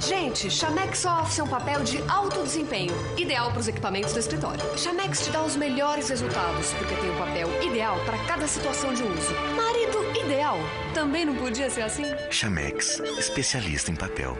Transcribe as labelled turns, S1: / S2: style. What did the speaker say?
S1: Gente, Chamex Office é um papel de alto desempenho, ideal para os equipamentos do escritório. Chamex te dá os melhores resultados, porque tem o um papel ideal para cada situação de uso. Marido ideal. Também não podia ser assim?
S2: Chamex, especialista em papel.